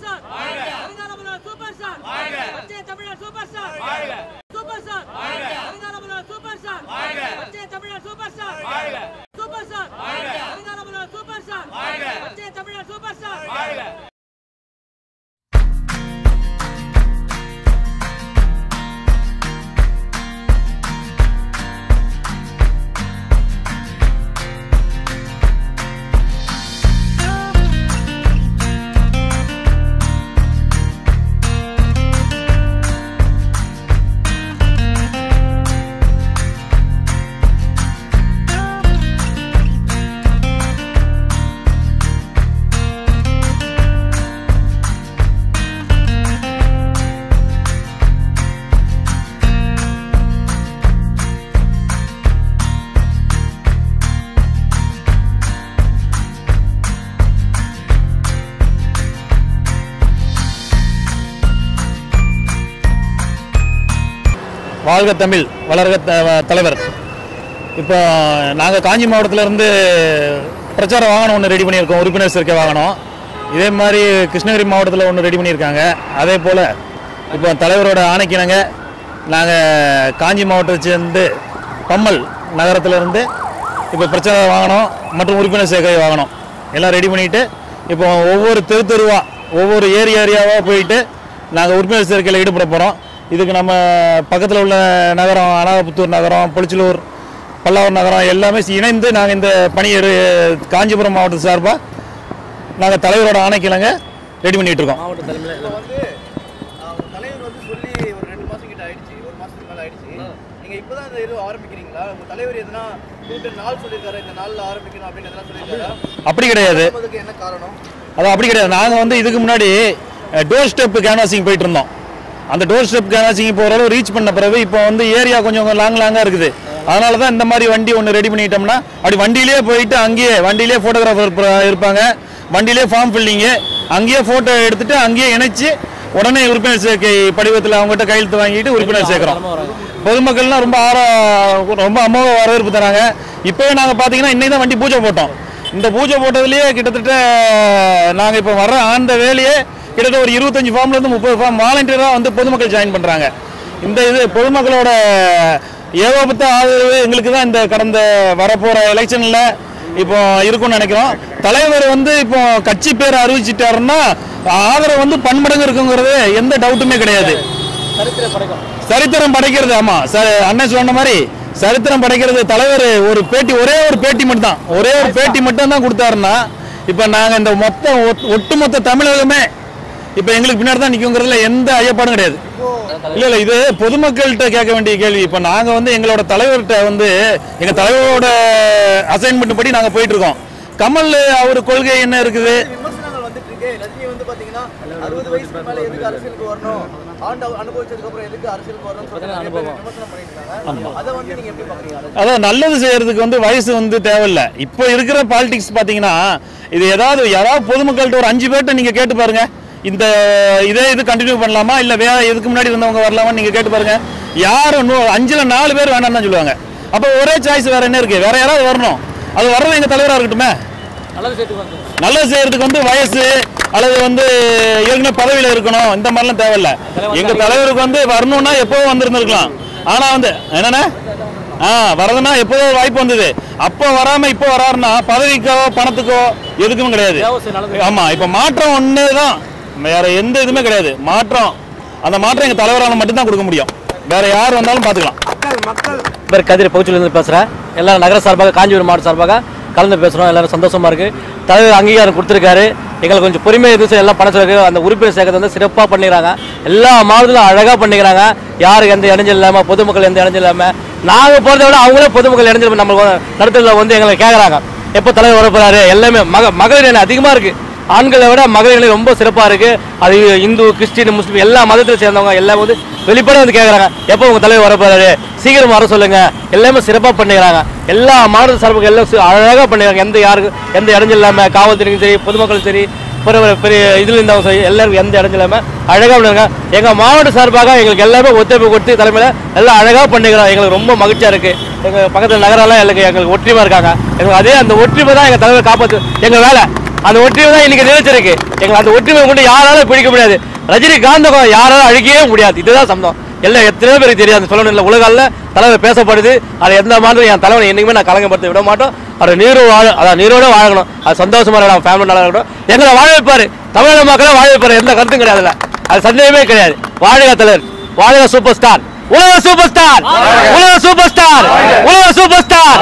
Super star. Super star. தமிழர் super star. வாழ்க தமிழ் வளர்க த- தலைவர். இப்போ நாங்கள் காஞ்சி மாவட்டத்திலேருந்து பிரச்சார வாகனம் ஒன்று ரெடி பண்ணியிருக்கோம் உறுப்பினர் சேர்க்கை வாகனம். இதே மாதிரி கிருஷ்ணகிரி மாவட்டத்தில் ஒன்று ரெடி பண்ணியிருக்காங்க. அதே போல் இப்போ தலைவரோட ஆணைக்கிணங்க நாங்கள் காஞ்சி மாவட்டத்தை சேர்ந்து பம்மல் நகரத்திலேருந்து இப்போ பிரச்சார வாகனம் மற்றும் உறுப்பினர் சேர்க்கை வாகனம் எல்லாம் ரெடி பண்ணிவிட்டு இப்போ ஒவ்வொரு தெரு தெருவாக ஒவ்வொரு ஏரி ஏரியாவாக போயிட்டு நாங்கள் உறுப்பினர் சேர்க்கையில் ஈடுபட போகிறோம் இதுக்கு நம்ம பக்கத்தில் உள்ள நகரம் அனாதபுத்தூர் நகரம் பொலிச்சலூர் பல்லாவூர் நகரம் எல்லாமே இணைந்து நாங்கள் இந்த பணியை காஞ்சிபுரம் மாவட்ட சார்பாக நாங்கள் தலைவரோட ஆணைக்கிழங்க ரெடி பண்ணிட்டு இருக்கோம். அப்படி கிடையாது. அதுக்கு என்ன காரணம்? அது அப்படி கிடையாது. நாங்கள் வந்து இதுக்கு முன்னாடி டோர் ஸ்டெப் கேன்வாசிங் போயிட்டு இருந்தோம். அந்த டோர் ஸ்டெப் கேன்வாசிங் போகிற அளவு ரீச் பண்ண பிறகு இப்போ வந்து ஏரியா கொஞ்சம் லாங் லாங்காக இருக்குது. அதனால தான் இந்த மாதிரி வண்டி ஒன்று ரெடி பண்ணிட்டோம்னா அப்படி வண்டியிலே போயிட்டு அங்கேயே வண்டியிலே ஃபோட்டோகிராஃபர் இருப்பாங்க. வண்டியிலே ஃபார்ம் ஃபில்லிங்கு அங்கேயே ஃபோட்டோ எடுத்துட்டு அங்கேயே இணைச்சு உடனே உறுப்பினர் சேர்க்கை படிவத்தில் அவங்ககிட்ட கையெழுத்து வாங்கிட்டு உறுப்பினர் சேர்க்குறோம். பொதுமக்கள்லாம் ரொம்ப ஆரா ரொம்ப அமோக வரவேற்பு தராங்க. இப்போவே நாங்கள் பார்த்தீங்கன்னா இன்னைக்கு தான் வண்டி பூஜை போட்டோம். இந்த பூஜை போட்டதுலேயே கிட்டத்தட்ட நாங்கள் இப்போ வர்ற அந்த வேலையே கிட்டத்தட்ட ஒரு இருபத்தஞ்சு ஃபார்ம்லேருந்து முப்பது ஃபார்ம் வாலண்டியராக வந்து பொதுமக்கள் ஜாயின் பண்ணுறாங்க இந்த இது பொதுமக்களோட ஏகோபத்த ஆதரவு எங்களுக்கு தான் இந்த கடந்த வரப்போகிற எலெக்ஷனில் இப்போ இருக்கும்னு நினைக்கிறோம். தலைவர் வந்து இப்போ கட்சி பேர் அறிவிச்சிட்டாருன்னா ஆதரவு வந்து பன்மடங்கு இருக்குங்கிறது எந்த டவுட்டுமே கிடையாது. சரித்திரம் படைக்கிறது ஆமா. ச- அண்ணன் சொன்ன மாதிரி சரித்திரம் படைக்கிறது தலைவர் ஒரு பேட்டி ஒரே ஒரு பேட்டி மட்டும் தான் ஒரே ஒரு பேட்டி மட்டும் தான் கொடுத்தாருன்னா இப்ப நாங்க இந்த மொத்த ஒட்- ஒட்டுமொத்த தமிழகமே இப்ப எங்களுக்கு பின்னாடி தான் நிக்குங்கிறதுல எந்த ஐயப்பாடும் கிடையாது. இல்ல இல்ல இது பொதுமக்கள்கிட்ட கேட்க வேண்டிய கேள்வி. இப்ப நாங்க வந்து எங்களோட தலைவர்கிட்ட வந்து எங்க தலைவரோட அசைன்மெண்ட் படி நாங்க போயிட்டு இருக்கோம் கமல் அவர் கொள்கை என்ன இருக்குது? பாத்தீங்கன்னா நீங்க அதான் நல்லது செய்யறதுக்கு வந்து வயசு வந்து தேவையில்ல. இப்போ இருக்கிற பாலிடிக்ஸ் பார்த்தீங்கன்னா இது ஏதாவது யாராவது பொதுமக்கள்கிட்ட ஒரு அஞ்சு பேர்கிட்ட நீங்கள் கேட்டு பாருங்க. இந்த இதே இது கண்டினியூ பண்ணலாமா? இல்லை வேற இதுக்கு முன்னாடி இருந்தவங்க வரலாமா நீங்கள் கேட்டு பாருங்க. யாரும் அஞ்சுல நாலு பேர் வேணாம்னு தான் சொல்லுவாங்க. அப்போ ஒரே சாய்ஸ் வேற என்ன இருக்கு? வேற யாராவது வரணும். அது வர்றது எங்க தலைவராக இருக்கட்டுமே. நல்லது செய்யறதுக்கு வந்து வயசு அல்லது வந்து ஏற்கனவே பதவியில இருக்கணும். இந்த மாதிரிலாம் தேவையில்ல. எங்க தலைவருக்கு வந்து வரணும்னா எப்போ வந்திருந்திருக்கலாம். ஆனா வந்து என்னண்ணே? ஆ வரதுன்னா எப்போதோ வாய்ப்பு வந்தது. அப்போ வராம இப்போ வராருன்னா பதவிக்கோ பணத்துக்கோ எதுக்கும் கிடையாது. ஆமா இப்ப மாற்றம் ஒண்ணு தான் வேற எந்த இதுவுமே கிடையாது. மாற்றம். அந்த மாற்றம் எங்க தலைவரால மட்டும்தான் கொடுக்க முடியும். வேற யார் வந்தாலும் பாத்துக்கலாம் பேர் கதிர் பகுதியிலேருந்து பேசுகிறேன் எல்லாரும் நகர சார்பாக காஞ்சிபுரம் மாவட்ட சார்பாக கலந்து பேசுகிறோம் எல்லாரும் சந்தோஷமா இருக்கு. தலைவர் அங்கீகாரம் கொடுத்துருக்காரு. எங்களுக்கு கொஞ்சம் பொறுமை எதுவும் எல்லாம் பணம் இருக்கு. அந்த உறுப்பினர் சேர்க்கறது வந்து சிறப்பாக பண்ணிக்கிறாங்க. எல்லா மாவட்டத்திலும் அழகாக பண்ணிக்கிறாங்க. யாருக்கு எந்த இடைஞ்சல் இல்லாமல் பொதுமக்கள் எந்த இடைஞ்சல் இல்லாமல் நாங்கள் போகிறத விட அவங்களே பொதுமக்கள் இடைஞ்சல் நம்ம நடத்துல வந்து எங்களை கேட்குறாங்க எப்போ தலைவர் வரப்போறாரு? எல்லாமே மக மகளிர் அணி அதிகமாக இருக்குது ஆண்களை விட மகளிர்களை ரொம்ப சிறப்பாக இருக்குது அது இந்து கிறிஸ்டின் முஸ்லீம் எல்லா மதத்தை சேர்ந்தவங்க எல்லாம் வந்து வெளிப்படையாக வந்து கேட்குறாங்க எப்போ உங்கள் தலைவர் வரப்போறாரு? சீக்கிரம் வர சொல்லுங்கள் எல்லாமே சிறப்பாக பண்ணிக்கிறாங்க. எல்லா மாவட்ட சார்புக்கு எல்லாம் அழகாக பண்ணிக்கிறாங்க. எந்த யாருக்கு எந்த இடைஞ்சல் இல்லாமல் காவல்துறையும் சரி பொதுமக்களும் சரி பிற பெரிய இதில் இருந்தவங்க சரி எல்லாருக்கும் எந்த இடைஞ்சல் இல்லாமல் அழகாக பண்ணுறாங்க எங்கள் மாவட்ட சார்பாக எங்களுக்கு எல்லாமே ஒத்துழைப்பு கொடுத்து தலைமையில் எல்லாம் அழகாக பண்ணிக்கிறோம். எங்களுக்கு ரொம்ப மகிழ்ச்சியாக இருக்குது எங்கள் பக்கத்தில் நகரெல்லாம் எங்களுக்கு எங்களுக்கு ஒற்றுமையாக இருக்காங்க. எங்களுக்கு அதே அந்த ஒற்றுமை தான் எங்கள் தலைவர் காப்பாற்று எங்கள் வேலை. அந்த ஒற்றுமை தான் இன்னைக்கு நிலைச்சிருக்கு. எங்களை அந்த ஒற்றுமை கொண்டு யாராலும் பிடிக்க முடியாது. ரஜினிகாந்த் யாராலும் அழிக்கவே முடியாது. இதுதான் சம்பந்தம். எல்லாம் எத்தனையோ பேருக்கு தெரியாது. சொல்லணும் இல்லை உலகால தலைவர் பேசப்படுது. அதை எந்த மாதிரி என் தலைவனை என்னைக்குமே நான் கலங்கப்படுத்த விட மாட்டோம். அவர் நீரும் வாழ அதான் நீரோட வாழணும். அது சந்தோஷமா இருக்கணும் ஃபேமிலி நல்லா இருக்கட்டும். எங்களை வாழ வைப்பாரு. தமிழக மக்களை வாழ வைப்பாரு. எந்த கருத்தும் கிடையாதுல்ல அது சந்தேகமே கிடையாது. வாழ்க தலைவர். வாழ்க சூப்பர் ஸ்டார் உலக சூப்பர் ஸ்டார் உலக சூப்பர் ஸ்டார் உலக சூப்பர் ஸ்டார்